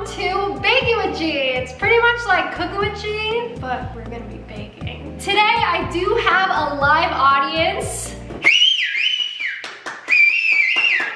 welcome to Baking with G. It's pretty much like cooking with G, but we're gonna be baking. Today I do have a live audience.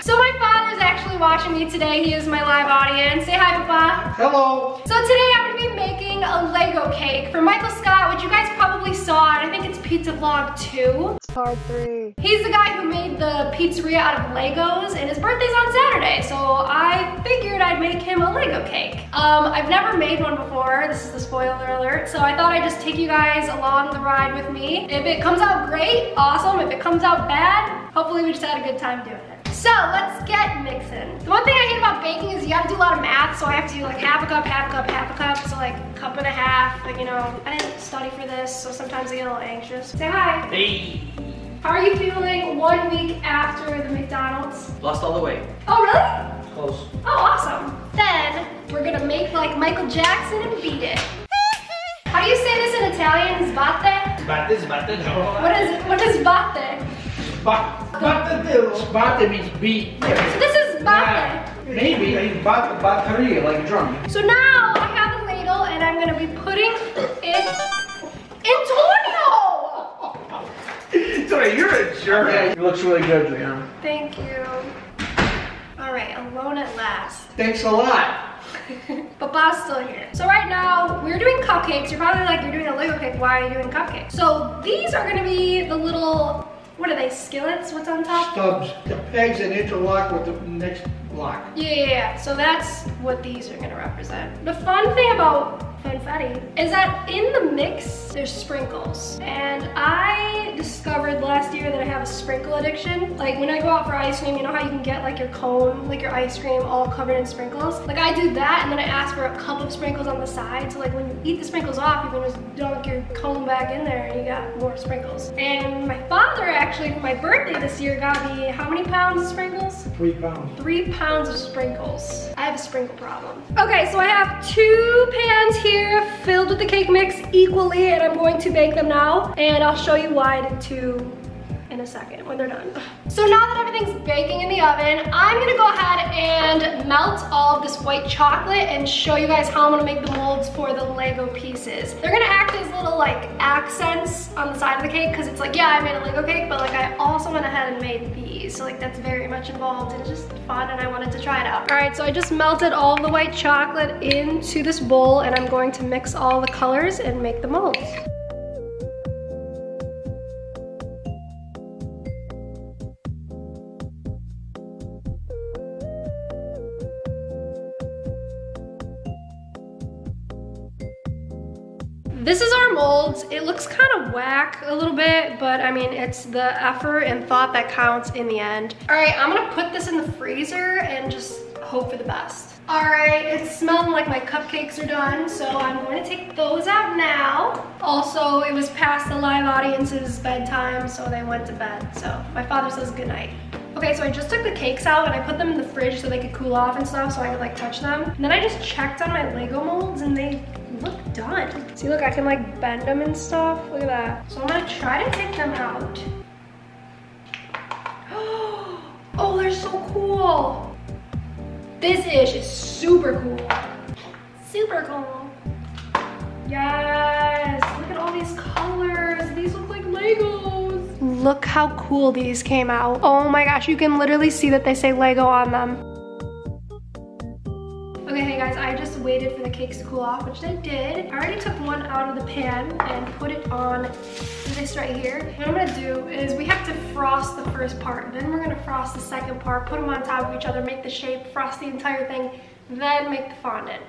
So my father's actually watching me today. He is my live audience. Say hi, Papa. Hello. So today I'm gonna be making a Lego cake for Michael Scott, which you guys probably saw, and I think it's Pizza Vlog 2. Part three. He's the guy who made the pizzeria out of Legos, and his birthday's on Saturday, so I figured I'd make him a Lego cake. Um, I've never made one before, this is the spoiler alert, so I thought I'd just take you guys along the ride with me. If it comes out great, awesome. If it comes out bad, hopefully we just had a good time doing it. So let's get mixing. The one thing I hate about baking is you gotta do a lot of math, so I have to do like half a cup, half a cup, half a cup, so like a cup and a half, like you know, I didn't study for this, so sometimes I get a little anxious. Say hi. Hey, How are you feeling one week after the McDonald's? lost all the weight. Oh, really? Close. Oh, awesome. Then we're gonna make like Michael Jackson and beat it. How do you say this in Italian? Sbatte? Sbatte, sbatte, no. What is what is batte? Bat, bat, bat means beat. So this is batte. Maybe. I mean bat, battery, like drum. So now I have a ladle and I'm gonna be putting it. Antonio! Sorry, you're a jerk. Yeah, it looks really good, Leon. Thank you. All right, alone at last. Thanks a lot. but Bob's still here. So right now, we're doing cupcakes. You're probably like, you're doing a Lego cake, why are you doing cupcakes? So these are gonna be the little, what are they, skillets? What's on top? Stubs. The pegs that interlock with the next block. Yeah, yeah, yeah. So that's what these are gonna represent. The fun thing about Is that in the mix, there's sprinkles. And I discovered last year that I have a sprinkle addiction. Like when I go out for ice cream, you know how you can get like your cone, like your ice cream all covered in sprinkles? Like I do that and then I ask for a cup of sprinkles on the side. So like when you eat the sprinkles off, you can just dunk your cone back in there and you got more sprinkles. And my father actually for my birthday this year got me how many pounds of sprinkles? Three pounds. three pounds of sprinkles. I have a sprinkle problem. Okay, so I have two pans here filled with the cake mix equally and I'm going to bake them now. And I'll show you why I did two in a second when they're done. So now that everything's baking in the oven, I'm gonna go ahead and melt all of this white chocolate and show you guys how I'm gonna make the molds for the Lego pieces. They're gonna act as little like accents on the side of the cake because it's like, yeah, I made a Lego cake, but like I also went ahead and made these. So like that's very much involved and just fun and I wanted to try it out. All right, so I just melted all the white chocolate into this bowl and I'm going to mix all the colors and make the molds. This is our molds. It looks kind of whack a little bit, but I mean, it's the effort and thought that counts in the end. All right, I'm gonna put this in the freezer and just hope for the best. All right, it's smelling like my cupcakes are done, so I'm going to take those out now. Also, it was past the live audience's bedtime, so they went to bed. So my father says goodnight. Okay, so I just took the cakes out and I put them in the fridge so they could cool off and stuff so I could like touch them. And then I just checked on my Lego molds and they look done. See, look, I can like bend them and stuff. Look at that. So I'm gonna try to take them out. Oh, they're so cool. This ish is super cool. Super cool. Yes, look at all these colors. These look like Legos. Look how cool these came out. Oh my gosh, you can literally see that they say Lego on them. Waited for the cakes to cool off, which they did. I already took one out of the pan and put it on this right here. What I'm gonna do is we have to frost the first part, then we're gonna frost the second part, put them on top of each other, make the shape, frost the entire thing, then make the fondant.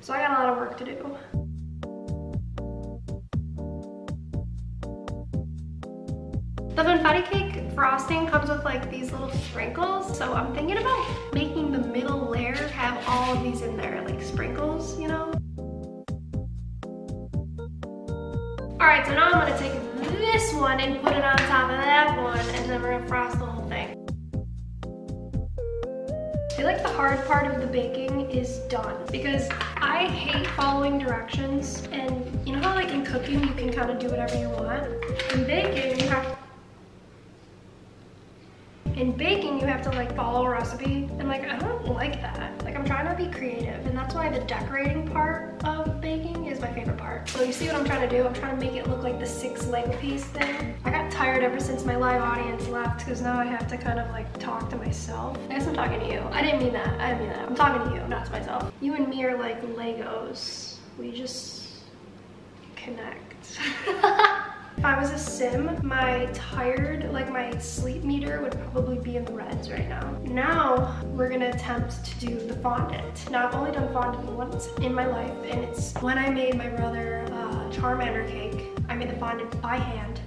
So I got a lot of work to do. The confetti cake frosting comes with like these little sprinkles. So I'm thinking about making the middle layer have all of these in there, like sprinkles, you know? All right, so now I'm gonna take this one and put it on top of that one, and then we're gonna frost the whole thing. I feel like the hard part of the baking is done because I hate following directions and you know how like in cooking you can kind of do whatever you want? In baking you have In baking, you have to like follow a recipe. And like, I don't like that. Like I'm trying to be creative. And that's why the decorating part of baking is my favorite part. So you see what I'm trying to do? I'm trying to make it look like the six Lego piece thing. I got tired ever since my live audience left because now I have to kind of like talk to myself. I guess I'm talking to you. I didn't mean that. I didn't mean that. I'm talking to you, not to myself. You and me are like Legos. We just connect. If I was a sim, my tired, like my sleep meter would probably be in the reds right now. Now, we're gonna attempt to do the fondant. Now, I've only done fondant once in my life, and it's when I made my brother uh, Charmander cake. I made the fondant by hand,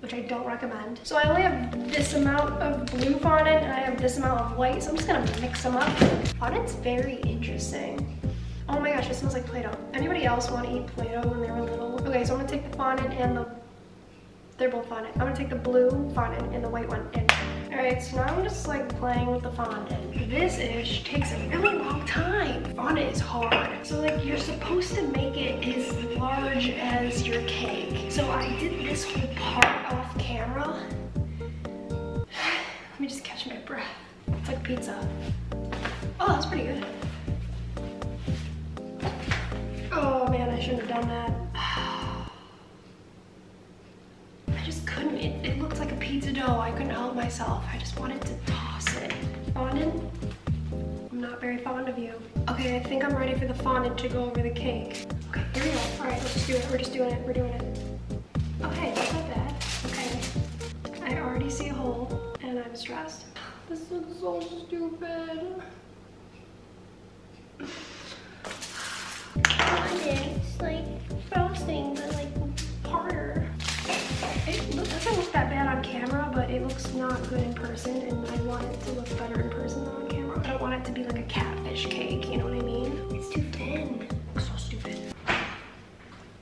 which I don't recommend. So I only have this amount of blue fondant, and I have this amount of white, so I'm just gonna mix them up. Fondant's very interesting. Oh my gosh, it smells like Play-Doh. Anybody else want to eat Play-Doh when they were little? Okay, so I'm gonna take the fondant and the they're both fondant. I'm gonna take the blue fondant and the white one in. All right, so now I'm just like playing with the fondant. This ish takes a really long time. Fondant is hard. So like you're supposed to make it as large as your cake. So I did this whole part off camera. Let me just catch my breath. It's like pizza. Oh, that's pretty good. Oh man, I shouldn't have done that. Pizza dough. I couldn't help myself. I just wanted to toss it. Fondant? I'm not very fond of you. Okay, I think I'm ready for the fondant to go over the cake. Okay, here we go. All right, let's just do it. We're just doing it. We're doing it. Okay, that's not bad. Okay. I already see a hole and I'm stressed. This looks so stupid. Looks not good in person, and I want it to look better in person than on camera. I don't want it to be like a catfish cake, you know what I mean? It's too thin. It looks so stupid.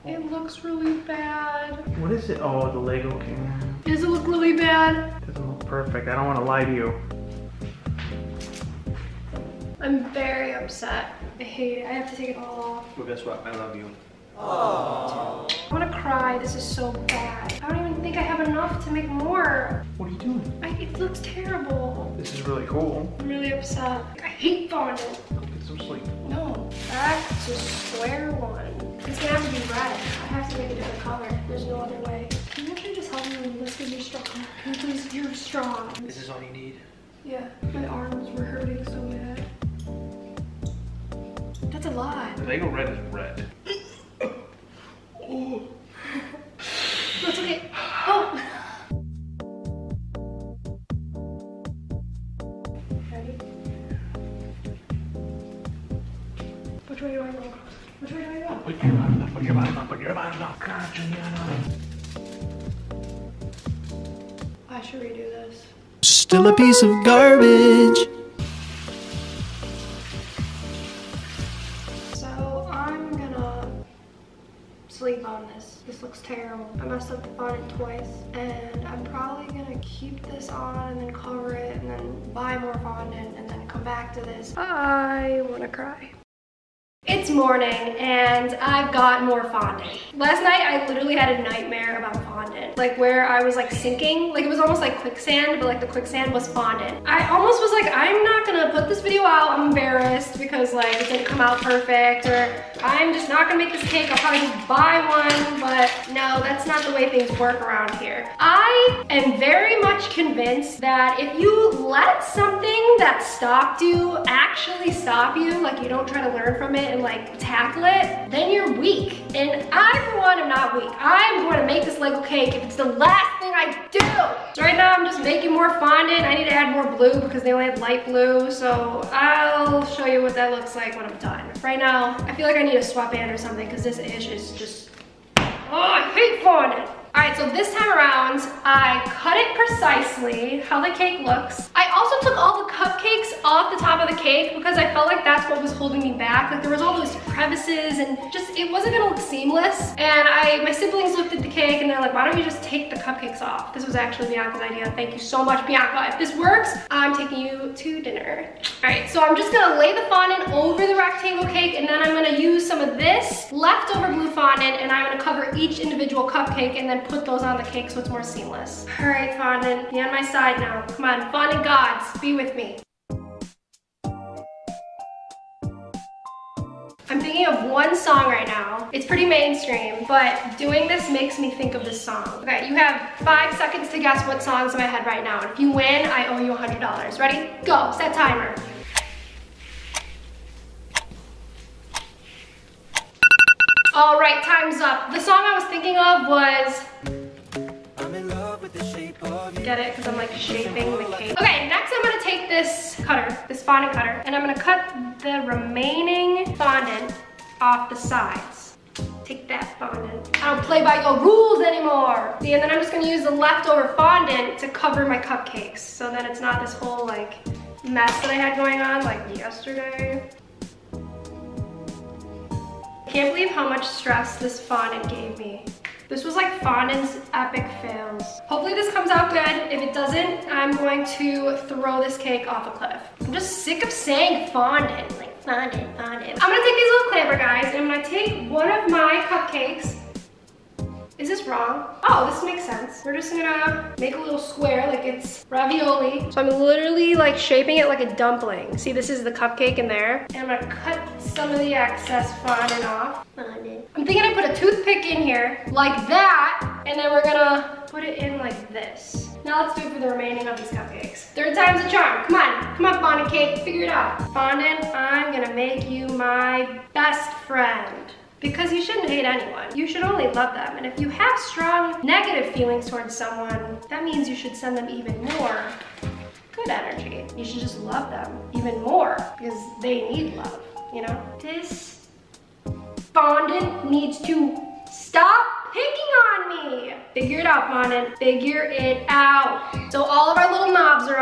It looks really bad. What is it? Oh, the Lego camera. Does it look really bad? Doesn't look perfect. I don't want to lie to you. I'm very upset. I hate it. I have to take it all off. Well, guess what? I love you. I want to cry. This is so bad. I don't even think I have enough to make more. What are you doing? I, it looks terrible. This is really cool. I'm really upset. I hate fondant. Get some sleep. No, back to square one. It's gonna have to be red. I have to make a different color. There's no other way. Can you actually just help me with this because you're strong? Can you please, you're strong. This is all you need. Yeah, my arms were hurting so bad. That's a lot. The Lego red is red. Up. Come on, Giuliana. I should redo this. Still a piece of garbage. So I'm gonna sleep on this. This looks terrible. I messed up the fondant twice and I'm probably gonna keep this on and then cover it and then buy more fondant and then come back to this. I wanna cry. It's morning and I've got more fondant. Last night I literally had a nightmare about fondant. Like where I was like sinking, like it was almost like quicksand, but like the quicksand was fondant. I almost was like, I'm not gonna put this video out, I'm embarrassed because like it didn't come out perfect or I'm just not gonna make this cake, I'll probably just buy one, but no, that's not the way things work around here. I am very much convinced that if you let something that stopped you actually stop you, like you don't try to learn from it and like tackle it, then you're weak. And I, for one, am not weak. I'm going to make this Lego cake if it's the last thing I do. So right now I'm just making more fondant. I need to add more blue because they only have light blue. So I'll show you what that looks like when I'm done. Right now, I feel like I need a sweatband or something because this ish is just, oh, I hate fondant. So this time around, I cut it precisely how the cake looks. I I also took all the cupcakes off the top of the cake because I felt like that's what was holding me back. Like there was all those crevices and just, it wasn't gonna look seamless. And I, my siblings looked at the cake and they're like, why don't you just take the cupcakes off? This was actually Bianca's idea. Thank you so much, Bianca. If this works, I'm taking you to dinner. All right, so I'm just gonna lay the fondant over the rectangle cake and then I'm gonna use some of this leftover blue fondant and I'm gonna cover each individual cupcake and then put those on the cake so it's more seamless. All right, fondant, be on my side now. Come on, fondant gods, be with me. I'm thinking of one song right now. It's pretty mainstream, but doing this makes me think of this song. Okay, you have five seconds to guess what song's in my head right now. And if you win, I owe you $100. Ready? Go, set timer. All right, time's up. The song I was thinking of was Get it? Because I'm like shaping the cake. Okay, next I'm gonna take this cutter, this fondant cutter, and I'm gonna cut the remaining fondant off the sides. Take that fondant. I don't play by your rules anymore. See, and then I'm just gonna use the leftover fondant to cover my cupcakes so that it's not this whole like mess that I had going on like yesterday. I can't believe how much stress this fondant gave me. This was like fondant's epic fails. Hopefully this comes out good. If it doesn't, I'm going to throw this cake off a cliff. I'm just sick of saying fondant, like fondant, fondant. I'm gonna take these little clamper guys and I'm gonna take one of my cupcakes is this wrong? Oh, this makes sense. We're just gonna make a little square like it's ravioli. So I'm literally like shaping it like a dumpling. See, this is the cupcake in there. And I'm gonna cut some of the excess fondant off. Fondant. I'm thinking I put a toothpick in here like that. And then we're gonna put it in like this. Now let's do it for the remaining of these cupcakes. Third time's a charm. Come on, come on, fondant cake, figure it out. Fondant, I'm gonna make you my best friend because you shouldn't hate anyone. You should only love them. And if you have strong negative feelings towards someone, that means you should send them even more good energy. You should just love them even more because they need love, you know? This fondant needs to stop picking on me. Figure it out, fondant. Figure it out. So all of our little knobs are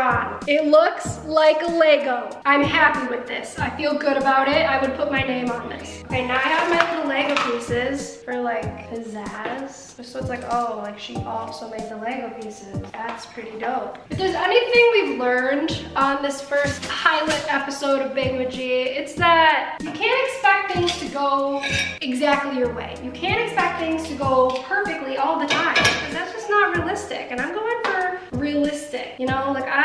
It looks like a Lego. I'm happy with this. I feel good about it. I would put my name on this. Okay, now I have my little Lego pieces for like pizzazz. So it's like, oh, like she also made the Lego pieces. That's pretty dope. If there's anything we've learned on this first pilot episode of Baking with G, it's that you can't expect things to go exactly your way. You can't expect things to go perfectly all the time because that's just not realistic. And I'm going for realistic, you know? Like I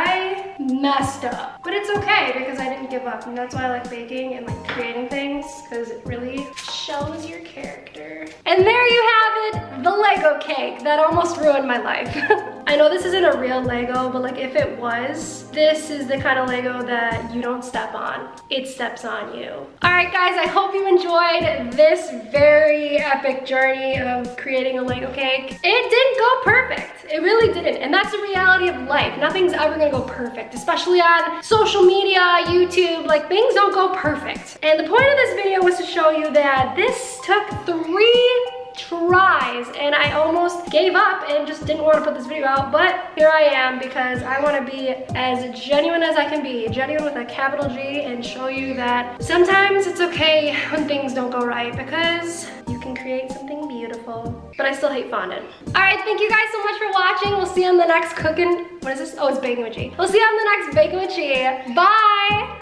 messed up, but it's okay because I didn't give up. And that's why I like baking and like creating things because it really shows your character. And there you have it, the Lego cake that almost ruined my life. I know this isn't a real Lego, but like if it was, this is the kind of Lego that you don't step on. It steps on you. All right guys, I hope you enjoyed this very epic journey of creating a Lego cake. It didn't go perfect. It really didn't. And that's the reality of life. Nothing's ever gonna go perfect, especially on social media, YouTube, like things don't go perfect. And the point of this video was to show you that this took three tries and I almost gave up and just didn't want to put this video out but here I am because I want to be as genuine as I can be genuine with a capital G and show you that sometimes it's okay when things don't go right because you can create something beautiful but I still hate fondant. All right thank you guys so much for watching. We'll see you on the next cooking what is this? Oh it's baking with G. We'll see you on the next baking with G. Bye